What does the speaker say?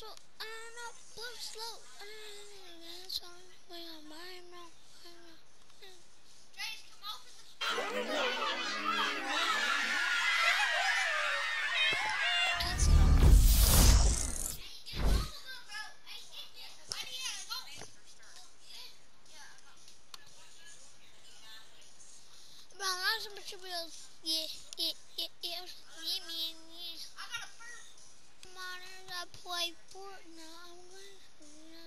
slow. I don't know. Blow slow. I don't on my mind. Come open the. Bro, I'm some picture wheels. Yeah, yeah, yeah, yeah, yeah a bird. Monitors, I play Fortnite.